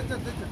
echa, te echa.